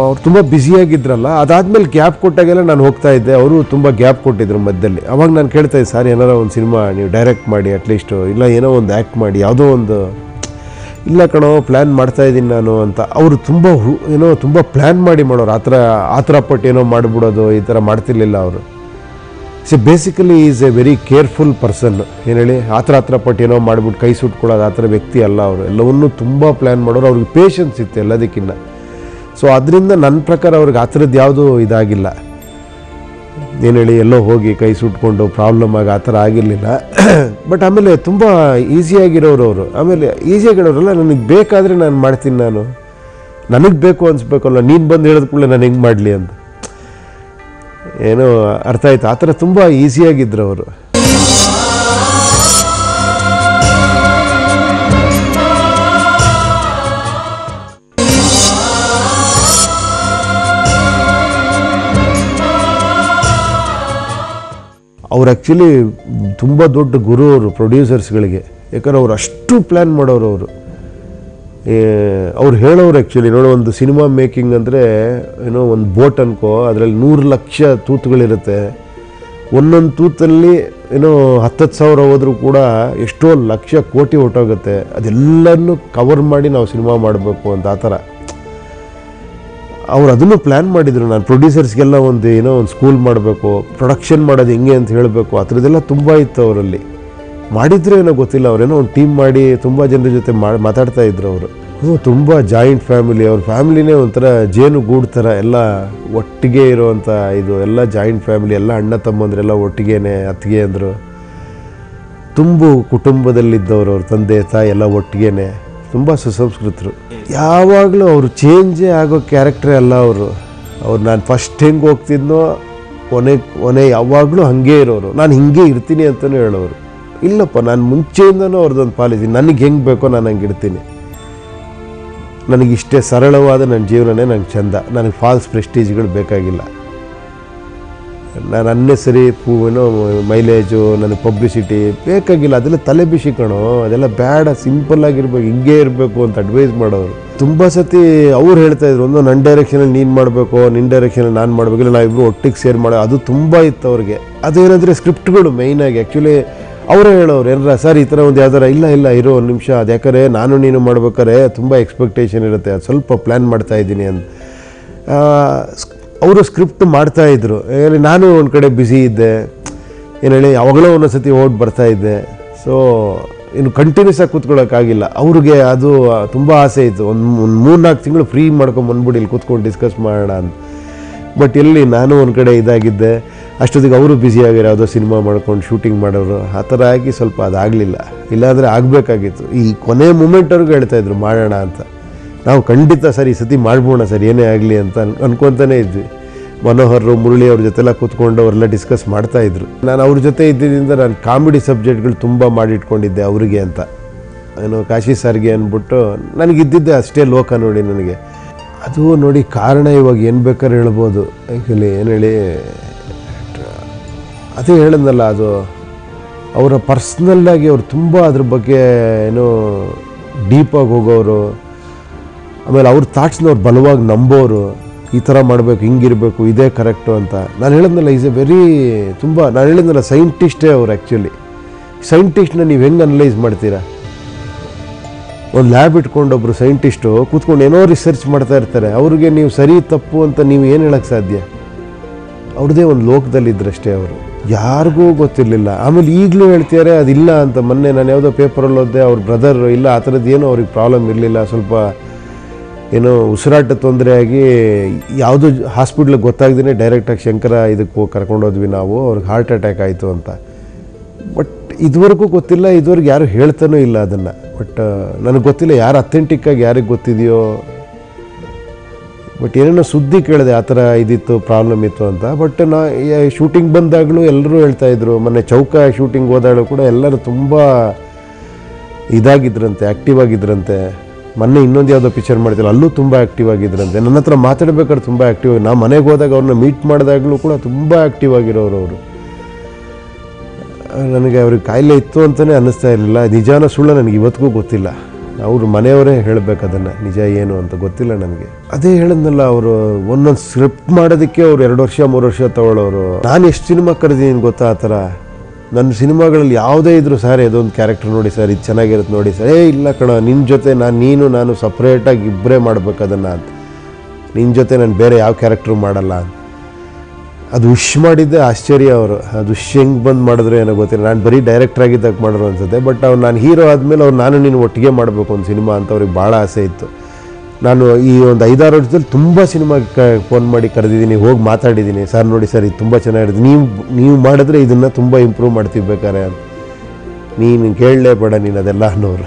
ಅವ್ರು ತುಂಬ ಬ್ಯುಸಿಯಾಗಿದ್ರಲ್ಲ ಅದಾದ್ಮೇಲೆ ಗ್ಯಾಪ್ ಕೊಟ್ಟಾಗೆಲ್ಲ ನಾನು ಹೋಗ್ತಾ ಇದ್ದೆ. ಅವರು ತುಂಬ ಗ್ಯಾಪ್ ಕೊಟ್ಟಿದ್ರು ಮಧ್ಯದಲ್ಲಿ. ಅವಾಗ ನಾನು ಕೇಳ್ತಾ ಇದ್ದೆ, ಸರ್, ಏನಾರ ಒಂದು ಸಿನಿಮಾ ನೀವು ಡೈರೆಕ್ಟ್ ಮಾಡಿ ಅಟ್ಲೀಸ್ಟು ಇಲ್ಲ, ಏನೋ ಒಂದು ಆ್ಯಕ್ಟ್ ಮಾಡಿ, ಯಾವುದೋ ಒಂದು ಇಲ್ಲ ಕಣೋ ಪ್ಲ್ಯಾನ್ ಮಾಡ್ತಾ ಇದ್ದೀನಿ ನಾನು ಅಂತ. ಅವರು ತುಂಬ ಹು- ಏನೋ ತುಂಬ ಪ್ಲ್ಯಾನ್ ಮಾಡಿ ಮಾಡೋರು. ಆ ಥರ ಆ ಥರ ಪಟ್ಟು ಏನೋ ಮಾಡಿಬಿಡೋದು, ಈ ಥರ ಮಾಡ್ತಿರ್ಲಿಲ್ಲ ಅವರು. She basically is a very careful person ಏನು ಹೇಳಿ? ಆ ಥರ ಆ ಥರ ಪಟ್ಟು ಏನೋ ಮಾಡಿಬಿಟ್ಟು ಕೈ ಸುಟ್ಕೊಳ್ಳೋದು, ಆ ಥರ ವ್ಯಕ್ತಿ ಅಲ್ಲ ಅವರು. ಎಲ್ಲವನ್ನೂ ತುಂಬ ಪ್ಲ್ಯಾನ್ ಮಾಡೋರು. ಅವ್ರಿಗೆ ಪೇಷನ್ಸ್ ಇತ್ತು ಎಲ್ಲದಕ್ಕಿಂತ ಸೊ ಅದರಿಂದ ನನ್ನ ಪ್ರಕಾರ ಅವ್ರಿಗೆ ಆ ಥರದ್ದು ಯಾವುದೂ ಇದಾಗಿಲ್ಲ. ಏನು ಹೇಳಿ ಎಲ್ಲೋ ಹೋಗಿ ಕೈ ಸುಟ್ಕೊಂಡು ಪ್ರಾಬ್ಲಮ್ ಆಗಿ ಆ ಥರ ಆಗಿರಲಿಲ್ಲ. ಬಟ್ ಆಮೇಲೆ ತುಂಬ ಈಸಿಯಾಗಿರೋರು ಅವರು. ಆಮೇಲೆ ಈಸಿಯಾಗಿರೋರಲ್ಲ ನನಗೆ ಬೇಕಾದರೆ ನಾನು ಮಾಡ್ತೀನಿ ನಾನು. ನನಗೆ ಬೇಕು ಅನಿಸ್ಬೇಕಲ್ಲ, ನೀನು ಬಂದು ಹೇಳಿದ ಕೂಡಲೇ ನಾನು ಹೆಂಗೆ ಮಾಡಲಿ ಅಂತ. ಏನೋ ಅರ್ಥ ಆಯ್ತು. ಆ ಥರ ತುಂಬ ಈಸಿಯಾಗಿದ್ದರು ಅವರು. ಅವ್ರು ಆ್ಯಕ್ಚುಲಿ ತುಂಬ ದೊಡ್ಡ ಗುರು ಅವರು ಪ್ರೊಡ್ಯೂಸರ್ಸ್ಗಳಿಗೆ ಯಾಕಂದ್ರೆ ಅವ್ರು ಅಷ್ಟು ಪ್ಲ್ಯಾನ್ ಮಾಡೋರು ಅವರು. ಅವ್ರು ಹೇಳೋರು ಆ್ಯಕ್ಚುಲಿ ನೋಡೋ, ಒಂದು ಸಿನಿಮಾ ಮೇಕಿಂಗ್ ಅಂದರೆ ಏನೋ ಒಂದು ಬೋಟ್ ಅನ್ಕೋ, ಅದರಲ್ಲಿ ನೂರು ಲಕ್ಷ ತೂತುಗಳಿರುತ್ತೆ. ಒಂದೊಂದು ತೂತಲ್ಲಿ ಏನೋ ಹತ್ತತ್ತು ಸಾವಿರ ಹೋದರೂ ಕೂಡ ಎಷ್ಟೋ ಲಕ್ಷ ಕೋಟಿ ಹೊಟ್ಟೋಗುತ್ತೆ ಅದೆಲ್ಲನೂ ಕವರ್ ಮಾಡಿ ನಾವು ಸಿನಿಮಾ ಮಾಡಬೇಕು ಅಂತ ಆ ಥರ. ಅವ್ರು ಅದನ್ನು ಪ್ಲ್ಯಾನ್ ಮಾಡಿದರು. ನಾನು ಪ್ರೊಡ್ಯೂಸರ್ಸ್ಗೆಲ್ಲ ಒಂದು ಏನೋ ಒಂದು ಸ್ಕೂಲ್ ಮಾಡಬೇಕು ಪ್ರೊಡಕ್ಷನ್ ಮಾಡೋದು ಹೆಂಗೆ ಅಂತ ಹೇಳಬೇಕು, ಆ ಥರದ್ದೆಲ್ಲ ತುಂಬ ಇತ್ತು ಅವರಲ್ಲಿ. ಮಾಡಿದ್ರು ಏನೋ ಗೊತ್ತಿಲ್ಲ, ಅವರೇನೋ ಒಂದು ಟೀಮ್ ಮಾಡಿ ತುಂಬ ಜನರ ಜೊತೆ ಮಾತಾಡ್ತಾ ಇದ್ರು ಅವರು. ತುಂಬ ಜಾಯಿಂಟ್ ಫ್ಯಾಮಿಲಿ ಅವ್ರ ಫ್ಯಾಮಿಲಿನೇ ಒಂಥರ ಜೇನು ಗೂಡು ಥರ ಎಲ್ಲ ಒಟ್ಟಿಗೆ ಇರುವಂಥ ಇದು, ಎಲ್ಲ ಜಾಯಿಂಟ್ ಫ್ಯಾಮಿಲಿ ಎಲ್ಲ ಅಣ್ಣ ತಮ್ಮಂದ್ರೆಲ್ಲ ಒಟ್ಟಿಗೆನೆ, ಅತ್ತಿಗೆ ಅಂದರು. ತುಂಬು ಕುಟುಂಬದಲ್ಲಿದ್ದವರು ಅವ್ರ, ತಂದೆ, ತಾಯಿ ಎಲ್ಲ ಒಟ್ಟಿಗೆನೆ. ತುಂಬ ಸುಸಂಸ್ಕೃತರು. ಯಾವಾಗಲೂ ಅವರು ಚೇಂಜೇ ಆಗೋ ಕ್ಯಾರೆಕ್ಟ್ರೇ ಅಲ್ಲ ಅವರು. ಅವ್ರು ನಾನು ಫಸ್ಟ್ ಹೆಂಗೆ ಹೋಗ್ತಿದ್ನೋ, ಕೊನೆ ಕೊನೆ ಯಾವಾಗಲೂ ಹಾಗೇ ಇರೋರು. ನಾನು ಹಿಂಗೆ ಇರ್ತೀನಿ ಅಂತಲೂ ಹೇಳೋರು. ಇಲ್ಲಪ್ಪ, ನಾನು ಮುಂಚೆಯಿಂದನೂ ಅವ್ರದ್ದೊಂದು ಪಾಲಿಸಿ ನನಗೆ ಹೆಂಗೆ ಬೇಕೋ ನಾನು ಹಂಗೆ ಇರ್ತೀನಿ ನನಗಿಷ್ಟೇ ಸರಳವಾದ ನನ್ನ ಜೀವನನೇ ನಂಗೆ ಚಂದ. ನನಗೆ ಫಾಲ್ಸ್ ಪ್ರೆಸ್ಟೀಜ್ಗಳು ಬೇಕಾಗಿಲ್ಲ. ನಾನು ಅನ್ನೆಸರಿ ಏನೋ ಮೈಲೇಜು ನನಗೆ ಪಬ್ಲಿಸಿಟಿ ಬೇಕಾಗಿಲ್ಲ, ಅದೆಲ್ಲ ತಲೆ ಬಿಸಿ ಕಣೋ. ಅದೆಲ್ಲ ಬೇಡ ಸಿಂಪಲ್ ಆಗಿರ್ಬೇಕು, ಹಿಂಗೆ ಇರಬೇಕು ಅಂತ ಅಡ್ವೈಸ್ ಮಾಡೋರು. ತುಂಬ ಸತಿ ಅವ್ರು ಹೇಳ್ತಾ ಇದ್ರು, ಒಂದು ನನ್ನ ಡೈರೆಕ್ಷನಲ್ಲಿ ನೀನು ಮಾಡಬೇಕು ನಿನ್ನ ಡೈರೆಕ್ಷನಲ್ಲಿ ನಾನು ಮಾಡಬೇಕಿಲ್ಲ ನಾವಿಬ್ರು ಒಟ್ಟಿಗೆ ಸೇರ್ ಮಾಡೋ. ಅದು ತುಂಬ ಇತ್ತು ಅವ್ರಿಗೆ. ಅದೇನಂದರೆ ಸ್ಕ್ರಿಪ್ಟ್ಗಳು ಮೇಯ್ನಾಗಿ ಆ್ಯಕ್ಚುಲಿ ಅವರೇ ಹೇಳೋರು, ಏನಾರ, ಸರ್, ಈ ಥರ ಒಂದು ಯಾವ್ದಾರ, ಇಲ್ಲ ಇಲ್ಲ, ಇರೋ, ಒಂದು ನಿಮಿಷ, ಅದು ಯಾಕಂದರೆ ನಾನು ನೀನು ಮಾಡ್ಬೇಕಾದ್ರೆ ತುಂಬ ಎಕ್ಸ್ಪೆಕ್ಟೇಷನ್ ಇರುತ್ತೆ, ಅದು ಸ್ವಲ್ಪ ಪ್ಲ್ಯಾನ್ ಮಾಡ್ತಾ ಇದ್ದೀನಿ ಅಂತ. ಅವರು ಸ್ಕ್ರಿಪ್ಟ್ ಮಾಡ್ತಾ ಇದ್ರು. ಹೇಳಿ, ನಾನು ಒಂದು ಕಡೆ ಬ್ಯುಸಿ ಇದ್ದೆ. ಏನು ಹೇಳಿ, ಯಾವಾಗಲೂ ಒಂದೊಂದು ಸತಿ ಓಡ್ ಬರ್ತಾ ಇದ್ದೆ. ಸೊ ಇನ್ನು ಕಂಟಿನ್ಯೂಸ್ ಆಗಿ ಕೂತ್ಕೊಳ್ಳೋಕ್ಕಾಗಿಲ್ಲ ಅವ್ರಿಗೆ ಅದು ತುಂಬ ಆಸೆ ಇತ್ತು. ಒಂದು ಒಂದು ಮೂರು ನಾಲ್ಕು ತಿಂಗಳು ಫ್ರೀ ಮಾಡ್ಕೊಂಡು ಬಂದ್ಬಿಟ್ಟು ಇಲ್ಲಿ ಕೂತ್ಕೊಂಡು ಡಿಸ್ಕಸ್ ಮಾಡೋಣ ಅಂತ. ಬಟ್ ಎಲ್ಲಿ, ನಾನು ಒಂದು ಕಡೆ ಇದಾಗಿದ್ದೆ. ಅಷ್ಟೊತ್ತಿಗೆ ಅವರು ಬ್ಯುಸಿ ಆಗಿರೋ ಯಾವುದೋ ಸಿನಿಮಾ ಮಾಡ್ಕೊಂಡು ಶೂಟಿಂಗ್ ಮಾಡೋರು. ಆ ಥರ ಆಗಿ ಸ್ವಲ್ಪ ಅದಾಗಲಿಲ್ಲ. ಇಲ್ಲಾಂದರೆ ಆಗಬೇಕಾಗಿತ್ತು. ಈ ಕೊನೆ ಹೇಳ್ತಾ ಇದ್ರು, ಮಾಡೋಣ ಅಂತ. ನಾವು ಖಂಡಿತ ಸರಿ ಸತಿ ಮಾಡ್ಬೋಣ ಸರ್, ಏನೇ ಆಗಲಿ ಅಂತ ಅನ್ ಅನ್ಕೊತಾನೆ ಇದ್ವಿ. ಮನೋಹರ್ ಮುರಳಿ ಅವ್ರ ಜೊತೆಲ್ಲ ಕೂತ್ಕೊಂಡು ಅವರೆಲ್ಲ ಡಿಸ್ಕಸ್ ಮಾಡ್ತಾ ಇದ್ರು. ನಾನು ಅವ್ರ ಜೊತೆ ಇದ್ದಿದ್ದರಿಂದ ನಾನು ಕಾಮಿಡಿ ಸಬ್ಜೆಕ್ಟ್ಗಳು ತುಂಬ ಮಾಡಿಟ್ಕೊಂಡಿದ್ದೆ ಅವರಿಗೆ ಅಂತ. ಏನು ಕಾಶಿ ಸರ್ಗೆ ಅಂದ್ಬಿಟ್ಟು ನನಗಿದ್ದಿದ್ದೆ ಅಷ್ಟೇ ಲೋಕ ನೋಡಿ ನನಗೆ. ಅದು ನೋಡಿ ಕಾರಣ ಇವಾಗ ಏನು ಬೇಕಾದ್ರೆ ಹೇಳ್ಬೋದು. ಆ್ಯಕ್ಚುಲಿ ಏನು ಹೇಳಿ, ಅದೇ ಹೇಳಿದ್ನಲ್ಲ, ಅದು ಅವರ ಪರ್ಸ್ನಲ್ಲಾಗಿ ಅವ್ರು ತುಂಬ ಅದ್ರ ಬಗ್ಗೆ ಏನೋ ಡೀಪಾಗಿ ಹೋಗೋರು ಆಮೇಲೆ ಅವ್ರ ಥಾಟ್ಸ್ನ ಅವ್ರು ಬಲವಾಗಿ ನಂಬೋರು, ಈ ಥರ ಮಾಡಬೇಕು, ಹಿಂಗಿರಬೇಕು, ಇದೇ ಕರೆಕ್ಟು ಅಂತ. ನಾನು ಹೇಳಿದ್ನಲ್ಲ ಈಸ್ ಎ ವೆರಿ ತುಂಬ, ನಾನು ಹೇಳಿದ್ನಲ್ಲ ಸೈಂಟಿಸ್ಟೇ ಅವ್ರು ಆ್ಯಕ್ಚುಲಿ ಸೈಂಟಿಸ್ಟ್ನ ನೀವು ಹೆಂಗೆ ಅನಲೈಸ್ ಮಾಡ್ತೀರಾ? ಒಂದು ಲ್ಯಾಬ್ ಇಟ್ಕೊಂಡು ಒಬ್ಬರು ಸೈಂಟಿಸ್ಟು ಕೂತ್ಕೊಂಡು ಏನೋ ರಿಸರ್ಚ್ ಮಾಡ್ತಾ ಇರ್ತಾರೆ. ಅವ್ರಿಗೆ ನೀವು ಸರಿ, ತಪ್ಪು ಅಂತ ನೀವು ಏನು ಹೇಳಕ್ಕೆ ಸಾಧ್ಯ? ಅವ್ರದ್ದೇ ಒಂದು ಲೋಕದಲ್ಲಿದ್ದರಷ್ಟೇ ಅವರು. ಯಾರಿಗೂ ಗೊತ್ತಿರಲಿಲ್ಲ. ಆಮೇಲೆ ಈಗಲೂ ಹೇಳ್ತಿದ್ದಾರೆ ಅದಿಲ್ಲ ಅಂತ. ಮೊನ್ನೆ ನಾನು ಯಾವುದೋ ಪೇಪರಲ್ಲಿ ಓದಿದೆ, ಅವ್ರ ಬ್ರದರ್ ಇಲ್ಲ, ಆ ಥರದ್ದು ಏನೋ ಅವ್ರಿಗೆ ಪ್ರಾಬ್ಲಮ್ ಇರಲಿಲ್ಲ. ಸ್ವಲ್ಪ ಏನೋ ಉಸಿರಾಟ ತೊಂದರೆ ಆಗಿ ಯಾವುದೋ ಹಾಸ್ಪಿಟ್ಲಿಗೆ ಗೊತ್ತಾಗ್ದೇ ಡೈರೆಕ್ಟಾಗಿ ಶಂಕರ ಇದಕ್ಕೆ ಹೋಗಿ ಕರ್ಕೊಂಡೋದ್ವಿ ನಾವು, ಅವ್ರಿಗೆ ಹಾರ್ಟ್ ಅಟ್ಯಾಕ್ ಆಯಿತು ಅಂತ. ಬಟ್ ಇದುವರೆಗೂ ಗೊತ್ತಿಲ್ಲ, ಇದುವರೆಗೆ ಯಾರು ಹೇಳ್ತಾನೂ ಇಲ್ಲ ಅದನ್ನು. ಬಟ್ ನನಗೆ ಗೊತ್ತಿಲ್ಲ ಯಾರು ಅಥೆಂಟಿಕ್ಕಾಗಿ ಯಾರಿಗೆ ಗೊತ್ತಿದೆಯೋ. ಬಟ್ ಏನೇನೋ ಸುದ್ದಿ ಕೇಳಿದೆ, ಆ ಥರ ಇದಿತ್ತು ಪ್ರಾಬ್ಲಮ್ ಇತ್ತು ಅಂತ. ಬಟ್ ನಾ ಶೂಟಿಂಗ್ ಬಂದಾಗಲೂ ಎಲ್ಲರೂ ಹೇಳ್ತಾ ಇದ್ರು. ಮೊನ್ನೆ ಚೌಕ ಶೂಟಿಂಗ್ ಹೋದಾಗಲೂ ಕೂಡ ಎಲ್ಲರೂ ತುಂಬ ಇದಾಗಿದ್ರಂತೆ ಆ್ಯಕ್ಟಿವ್ ಆಗಿದ್ರಂತೆ. ಮೊನ್ನೆ ಇನ್ನೊಂದು ಯಾವುದೋ ಪಿಕ್ಚರ್ ಮಾಡ್ತಿಲ್ಲ ಅಲ್ಲೂ ತುಂಬ ಆ್ಯಕ್ಟಿವ್ ಆಗಿದ್ರಂತೆ. ನನ್ನ ಹತ್ರ ಮಾತಾಡ್ಬೇಕಾದ್ರೆ ತುಂಬ ಆ್ಯಕ್ಟಿವ್ ನಾ ಮನೆಗೆ ಹೋದಾಗ ಅವ್ರನ್ನ ಮೀಟ್ ಮಾಡಿದಾಗಲೂ ಕೂಡ ತುಂಬ ಆ್ಯಕ್ಟಿವ್ ಆಗಿರೋರು ಅವರು. ನನಗೆ ಅವ್ರಿಗೆ ಕಾಯಿಲೆ ಇತ್ತು ಅಂತಲೇ ಅನ್ನಿಸ್ತಾ ಇರಲಿಲ್ಲ. ನಿಜಾನ ಸುಳ್ಳು ನನಗೆ ಇವತ್ತಿಗೂ ಗೊತ್ತಿಲ್ಲ. ಅವರು ಮನೆಯವರೇ ಹೇಳಬೇಕು ಅದನ್ನು, ನಿಜ ಏನು ಅಂತ ಗೊತ್ತಿಲ್ಲ ನನಗೆ. ಅದೇ ಹೇಳಿದ್ನಲ್ಲ ಅವರು, ಒಂದೊಂದು ಸ್ಕ್ರಿಪ್ಟ್ ಮಾಡೋದಕ್ಕೆ ಅವ್ರು ಎರಡು ವರ್ಷ, ಮೂರು ವರ್ಷ ತಗೊಳ್ಳೋರು. ನಾನು ಎಷ್ಟು ಸಿನಿಮಾ ಕರೆದಿದ್ದೀನಿ ಗೊತ್ತಾ ಆ ಥರ? ನನ್ನ ಸಿನಿಮಾಗಳಲ್ಲಿ ಯಾವುದೇ ಇದ್ದರೂ ಸರ್, ಇದೊಂದು ಕ್ಯಾರೆಕ್ಟರ್ ನೋಡಿ ಸರ್, ಇದು ಚೆನ್ನಾಗಿರುತ್ತೆ ನೋಡಿ ಸರ್. ಏ ಇಲ್ಲ ಕಣ ನಿನ್ನ ಜೊತೆ ನಾನು, ನೀನು, ನಾನು ಸಪ್ರೇಟಾಗಿ ಇಬ್ಬರೇ ಮಾಡಬೇಕು ಅದನ್ನು ಅಂತ. ನಿನ್ನ ಜೊತೆ ನಾನು ಬೇರೆ ಯಾವ ಕ್ಯಾರೆಕ್ಟ್ರು ಮಾಡಲ್ಲ ಅಂತ. ಅದು ಉಶ್ ಮಾಡಿದ್ದೆ, ಆಶ್ಚರ್ಯ ಅವರು. ಅದು ಉಶ್ ಹೆಂಗೆ ಬಂದು ಮಾಡಿದ್ರು ಏನೋ ಗೊತ್ತಿಲ್ಲ. ನಾನು ಬರೀ ಡೈರೆಕ್ಟರ್ ಆಗಿದ್ದಾಗ ಮಾಡೋರು ಅನ್ಸುತ್ತೆ ಬಟ್ ಅವ್ರು ನಾನು ಹೀರೋ ಆದಮೇಲೆ ಅವ್ರು ನಾನು ನೀನು ಒಟ್ಟಿಗೆ ಮಾಡಬೇಕು ಒಂದು ಸಿನಿಮಾ ಅಂತ ಅವ್ರಿಗೆ ಭಾಳ ಆಸೆ ಇತ್ತು. ನಾನು ಈ ಒಂದು ಐದಾರು ವರ್ಷದಲ್ಲಿ ತುಂಬ ಸಿನಿಮಾಗೆ ಫೋನ್ ಮಾಡಿ ಕರೆದಿದ್ದೀನಿ ಹೋಗಿ ಮಾತಾಡಿದ್ದೀನಿ. ಸರ್ ನೋಡಿ ಸರ್ ಇದು ತುಂಬ ಚೆನ್ನಾಗಿರುತ್ತೆ. ನೀವು ನೀವು ಮಾಡಿದ್ರೆ ಇದನ್ನು ತುಂಬ ಇಂಪ್ರೂವ್ ಮಾಡ್ತೀವಿ ಬೇಕಾರೆ ಅಂತ. ನೀನು ಕೇಳಲೇಬೇಡ ನೀನು ಅದೆಲ್ಲ ಅನ್ನೋರು.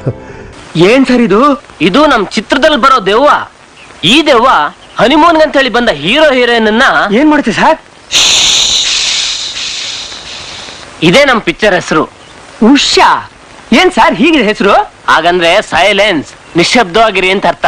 ಏನು ಸರ್ ಇದು? ಇದು ನಮ್ಮ ಚಿತ್ರದಲ್ಲಿ ಬರೋ ದೆವ್ವ. ಈ ದೆವ್ವ ಹನಿಮೂನ್ ಅಂತ ಹೇಳಿ ಬಂದ ಹೀರೋ ಹೀರೋಯಿನ್ ಅನ್ನ ಏನ್ ಮಾಡ್ತೀವಿ ಸರ್? ಇದೇ ನಮ್ಮ ಪಿಕ್ಚರ್ ಹೆಸರು. ಉಷಾ ಏನ್ ಸರ್? ಹೀಗಿದೆ ಹೆಸರು? ಹಾಗಂದ್ರೆ ಸೈಲೆನ್ಸ್ ನಿಶಬ್ದವಾಗಿರಿ ಅಂತ ಅರ್ಥ.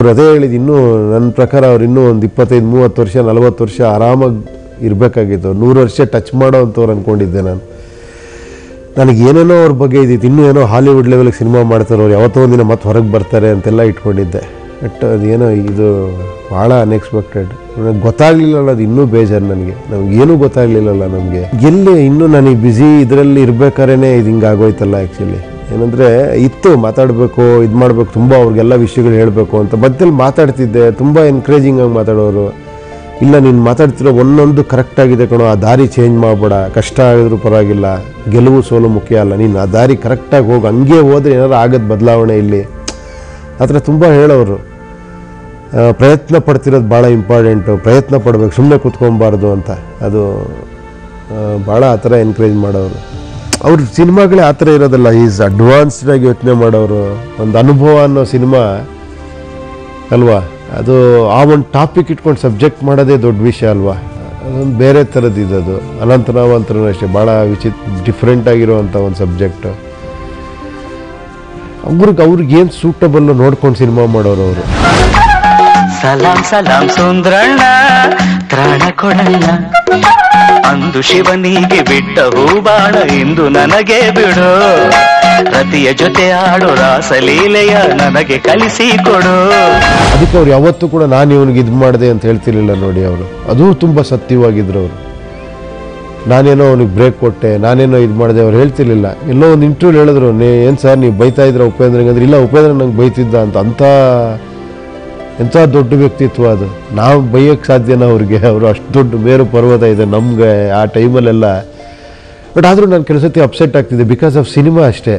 ಅವ್ರು ಅದೇ ಹೇಳಿದ್ದು ಇನ್ನೂ ನನ್ನ ಪ್ರಕಾರ ಅವ್ರು ಇನ್ನೂ ಒಂದು ಇಪ್ಪತ್ತೈದು, ಮೂವತ್ತು ವರ್ಷ, ನಲವತ್ತು ವರ್ಷ ಆರಾಮಾಗಿ ಇರಬೇಕಾಗಿತ್ತು ನೂರು ವರ್ಷ ಟಚ್ ಮಾಡೋ ಅಂಥವ್ರು ಅಂದ್ಕೊಂಡಿದ್ದೆ ನಾನು. ನನಗೆ ಏನೇನೋ ಅವ್ರ ಬಗ್ಗೆ ಇದ್ದಿತ್ತು ಇನ್ನೂ ಏನೋ ಹಾಲಿವುಡ್ ಲೆವೆಲ್ಗೆ ಸಿನಿಮಾ ಮಾಡ್ತಾರೆ ಅವ್ರು. ಯಾವತ್ತೋ ಒಂದಿನ ಮತ್ತೆ ಹೊರಗೆ ಬರ್ತಾರೆ ಅಂತೆಲ್ಲ ಇಟ್ಕೊಂಡಿದ್ದೆ. ಬಟ್ ಅದೇನೋ ಇದು ಭಾಳ ಅನ್ಎಕ್ಸ್ಪೆಕ್ಟೆಡ್. ನನಗೆ ಗೊತ್ತಾಗ್ಲಿಲ್ಲಲ್ಲ, ಅದು ಇನ್ನೂ ಬೇಜಾರು ನನಗೆ. ನಮಗೇನೂ ಗೊತ್ತಾಗಲಿಲ್ಲಲ್ಲ ನಮಗೆ. ಎಲ್ಲಿ ಇನ್ನೂ ನನಗೆ ಬ್ಯುಸಿ ಇದರಲ್ಲಿ ಇರಬೇಕಾರೇ ಇದು ಹಿಂಗೆ ಆಗೋಯ್ತಲ್ಲ ಆ್ಯಕ್ಚುಲಿ ಏನಂದರೆ ಇತ್ತು, ಮಾತಾಡಬೇಕು, ಇದು ಮಾಡಬೇಕು, ತುಂಬ ಅವ್ರಿಗೆಲ್ಲ ವಿಷಯಗಳು ಹೇಳಬೇಕು ಅಂತ. ಮಧ್ಯದಲ್ಲಿ ಮಾತಾಡ್ತಿದ್ದೆ, ತುಂಬ ಎನ್ಕರೇಜಿಂಗ್ ಆಗಿ ಮಾತಾಡೋರು. ಇಲ್ಲ, ನೀನು ಮಾತಾಡ್ತಿರೋ ಒಂದೊಂದು ಕರೆಕ್ಟಾಗಿದೆ ಕಣೋ, ಆ ದಾರಿ ಚೇಂಜ್ ಮಾಡಬೇಡ, ಕಷ್ಟ ಆಗಿದ್ರೂ ಪರವಾಗಿಲ್ಲ, ಗೆಲುವು ಸೋಲು ಮುಖ್ಯ ಅಲ್ಲ, ನೀನು ಆ ದಾರಿ ಕರೆಕ್ಟಾಗಿ ಹೋಗಿ, ಹಂಗೆ ಹೋದ್ರೆ ಏನಾರು ಆಗದ ಬದಲಾವಣೆ ಇಲ್ಲಿ. ಆ ಥರ ತುಂಬ ಹೇಳೋರು. ಪ್ರಯತ್ನ ಪಡ್ತಿರೋದು ಭಾಳ ಇಂಪಾರ್ಟೆಂಟು ಪ್ರಯತ್ನ ಪಡಬೇಕು ಸುಮ್ಮನೆ ಕೂತ್ಕೊಬಾರ್ದು ಅಂತ. ಅದು ಭಾಳ ಆ ಥರ ಎನ್ಕರೇಜ್ ಮಾಡೋರು. ಅವ್ರ ಸಿನಿಮಾಗಳೇ ಆ ಥರ ಇರೋದಲ್ಲ ಈಸ್ ಅಡ್ವಾನ್ಸ್ಡ್ ಆಗಿ ಯೋಚನೆ ಮಾಡೋರು, ಒಂದು ಅನುಭವ ಅನ್ನೋ ಸಿನಿಮಾ ಅಲ್ವಾ? ಅದು ಆ ಒಂದು ಟಾಪಿಕ್ ಇಟ್ಕೊಂಡು ಸಬ್ಜೆಕ್ಟ್ ಮಾಡೋದೇ ದೊಡ್ಡ ವಿಷಯ ಅಲ್ವಾ? ಅದೊಂದು ಬೇರೆ ಥರದ್ದು ಇದು ಅನಂತನಾವಂತರೂ ಅಷ್ಟೇ, ಭಾಳ ವಿಚಿತ್ ಡಿಫ್ರೆಂಟ್ ಆಗಿರುವಂಥ ಒಂದು ಸಬ್ಜೆಕ್ಟ್ ಅವ್ರಿಗೆ ಅವ್ರಿಗೇನು ಸೂಟಬಲ್ಲು ನೋಡ್ಕೊಂಡು ಸಿನಿಮಾ ಮಾಡೋರು ಅವರು. ಸಲಾಂ ಸಲಾಂ, ಸುಂದ್ರಣ್ಣ, ತ್ರಾಣ ಕೊಡಣ್ಣ ಅಂದು ಶಿವನಿಗೆ ಬಿಟ್ಟ ಹೂಬಾಣ ಇಂದು ನನಗೆ ಬಿಡು. ರತಿಯ ಜೊತೆ ಆಡು ರಾಸಲೀಲೆಯ ನನಗೆ ಕಲಿಸಿ ಕೊಡು. ಅದಕ್ಕೆ ಅವ್ರು ಯಾವತ್ತೂ ಕೂಡ ನಾನು ಇವನಿಗೆ ಇದು ಮಾಡಿದೆ ಅಂತ ಹೇಳ್ತಿರ್ಲಿಲ್ಲ ನೋಡಿ ಅವರು. ಅದು ತುಂಬ ಸತ್ಯವಾಗಿದ್ರು ಅವರು. ನಾನೇನೋ ಅವ್ನಿಗೆ ಬ್ರೇಕ್ ಕೊಟ್ಟೆ, ನಾನೇನೋ ಇದು ಮಾಡಿದೆ ಅವ್ರು ಹೇಳ್ತಿರ್ಲಿಲ್ಲ. ಎಲ್ಲೋ ಒಂದು ಇಂಟರ್ವ್ಯೂ ಹೇಳಿದ್ರು, ನೀ ಏನು ಸರ್ ನೀವು ಬೈತಾ ಇದ್ರ ಉಪೇಂದ್ರಂಗೆ ಅಂದ್ರೆ ಇಲ್ಲ, ಉಪೇಂದ್ರ ನಂಗೆ ಬೈತಿದ್ದ ಅಂತ ಅಂಥ ಎಂಥ ದೊಡ್ಡ ವ್ಯಕ್ತಿತ್ವ ಅದು. ನಾವು ಬೈಯೋಕ್ಕೆ ಸಾಧ್ಯನ ಅವ್ರಿಗೆ? ಅವರು ಅಷ್ಟು ದೊಡ್ಡ ಮೇರು ಪರ್ವತ ಇದೆ ನಮಗೆ ಆ ಟೈಮಲ್ಲೆಲ್ಲ. ಬಟ್ ಆದರೂ ನಾನು ಕೆಲಸ ಅಪ್ಸೆಟ್ ಆಗ್ತಿದ್ದೆ ಬಿಕಾಸ್ ಆಫ್ ಸಿನಿಮಾ ಅಷ್ಟೇ.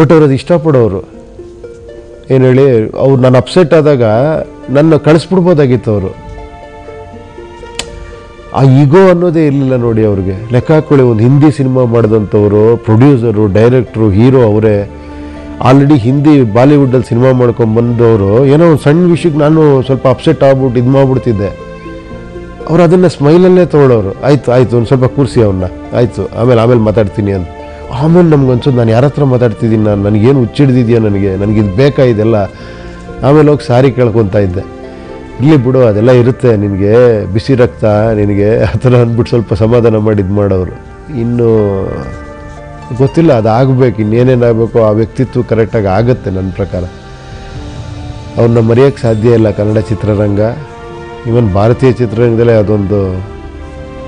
ಬಟ್ ಅವ್ರು ಅದು ಇಷ್ಟಪಡೋರು. ಏನು ಹೇಳಿ, ಅವ್ರು ನಾನು ಅಪ್ಸೆಟ್ ಆದಾಗ ನನ್ನ ಕಳಿಸ್ಬಿಡ್ಬೋದಾಗಿತ್ತು ಅವರು. ಆ ಈಗೋ ಅನ್ನೋದೇ ಇರಲಿಲ್ಲ ನೋಡಿ ಅವ್ರಿಗೆ. ಲೆಕ್ಕ ಹಾಕೊಳ್ಳಿ, ಒಂದು ಹಿಂದಿ ಸಿನಿಮಾ ಮಾಡಿದಂಥವ್ರು ಪ್ರೊಡ್ಯೂಸರು ಡೈರೆಕ್ಟ್ರು ಹೀರೋ ಅವರೇ. ಆಲ್ರೆಡಿ ಹಿಂದಿ ಬಾಲಿವುಡ್ಡಲ್ಲಿ ಸಿನಿಮಾ ಮಾಡ್ಕೊಂಡು ಬಂದವರು ಏನೋ ಒಂದು ಸಣ್ಣ ವಿಷಯಕ್ಕೆ ನಾನು ಸ್ವಲ್ಪ ಅಪ್ಸೆಟ್ ಆಗ್ಬಿಟ್ಟು ಇದು ಮಾಡ್ಬಿಡ್ತಿದ್ದೆ. ಅವ್ರು ಅದನ್ನು ಸ್ಮೈಲಲ್ಲೇ ತೊಗೊಳೋರು ಆಯಿತು ಆಯಿತು, ಒಂದು ಸ್ವಲ್ಪ ಕೂರಿಸಿ ಅವನ್ನ ಆಯಿತು, ಆಮೇಲೆ ಆಮೇಲೆ ಮಾತಾಡ್ತೀನಿ ಅಂತ. ಆಮೇಲೆ ನಮ್ಗೆ ಅನ್ಸೋದು ನಾನು ಯಾರ ಹತ್ರ ಮಾತಾಡ್ತಿದ್ದೀನಿ ನಾನು? ನನಗೇನು ಹುಚ್ಚಿಡ್ದಿದೆಯಾ ನನಗೆ? ನನಗಿದು ಬೇಕಾ ಇದೆಲ್ಲ? ಆಮೇಲೆ ಹೋಗಿ ಸಾರಿ ಕೇಳ್ಕೊತಾ ಇದ್ದೆ. ಇಲ್ಲಿ ಬಿಡು, ಅದೆಲ್ಲ ಇರುತ್ತೆ. ನಿನಗೆ ಬಿಸಿ ರಕ್ತ, ನಿನಗೆ ಆ ಥರ ಅಂದ್ಬಿಟ್ಟು ಸ್ವಲ್ಪ ಸಮಾಧಾನ ಮಾಡಿ ಇದು ಮಾಡೋರು. ಇನ್ನು ಗೊತ್ತಿಲ್ಲ ಅದು ಆಗಬೇಕು ಇನ್ನೇನೇನಾಗಬೇಕು ಆ ವ್ಯಕ್ತಿತ್ವ ಕರೆಕ್ಟಾಗಿ ಆಗುತ್ತೆ ನನ್ನ ಪ್ರಕಾರ. ಅವ್ರನ್ನ ಮರೆಯೋಕ್ಕೆ ಸಾಧ್ಯ ಇಲ್ಲ ಕನ್ನಡ ಚಿತ್ರರಂಗ. ಈವನ್ ಭಾರತೀಯ ಚಿತ್ರರಂಗದಲ್ಲೇ ಅದೊಂದು,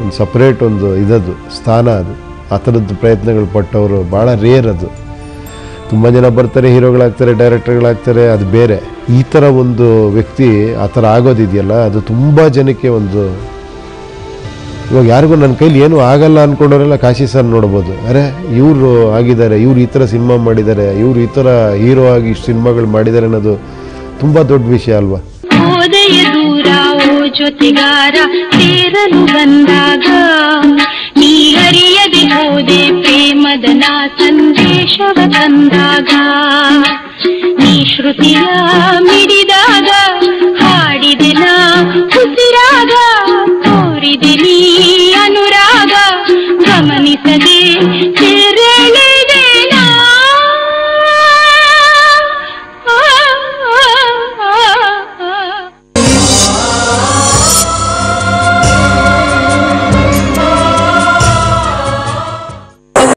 ಒಂದು ಸಪ್ರೇಟ್ ಒಂದು ಇದದು, ಸ್ಥಾನ ಅದು. ಆ ಥರದ್ದು ಪ್ರಯತ್ನಗಳು ಪಟ್ಟವರು ಭಾಳ ರೇರ್ ಅದು. ತುಂಬ ಜನ ಬರ್ತಾರೆ, ಹೀರೋಗಳಾಗ್ತಾರೆ ಡೈರೆಕ್ಟರ್ಗಳಾಗ್ತಾರೆ ಅದು ಬೇರೆ. ಈ ಥರ ಒಂದು ವ್ಯಕ್ತಿ ಆ ಥರ ಆಗೋದಿದೆಯಲ್ಲ, ಅದು ತುಂಬ ಜನಕ್ಕೆ ಒಂದು ಇವಾಗ ಯಾರಿಗೂ ನನ್ನ ಕೈಲಿ ಏನೂ ಆಗಲ್ಲ ಅಂದ್ಕೊಂಡವರೆಲ್ಲ ಕಾಶಿ ಸರ್ ನೋಡ್ಬೋದು. ಅರೆ, ಇವರು ಆಗಿದ್ದಾರೆ, ಇವ್ರು ಈ ಥರ ಸಿನಿಮಾ ಮಾಡಿದ್ದಾರೆ, ಇವ್ರು ಈ ಥರ ಹೀರೋ ಆಗಿ ಇಷ್ಟು ಸಿನಿಮಾಗಳು ಮಾಡಿದ್ದಾರೆ ಅನ್ನೋದು ತುಂಬ ದೊಡ್ಡ ವಿಷಯ ಅಲ್ವಾ? ಶ್ರುತಿಯ ಮಿಡಿದ